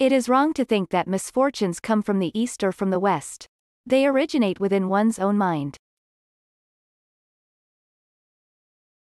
It is wrong to think that misfortunes come from the east or from the west. They originate within one's own mind.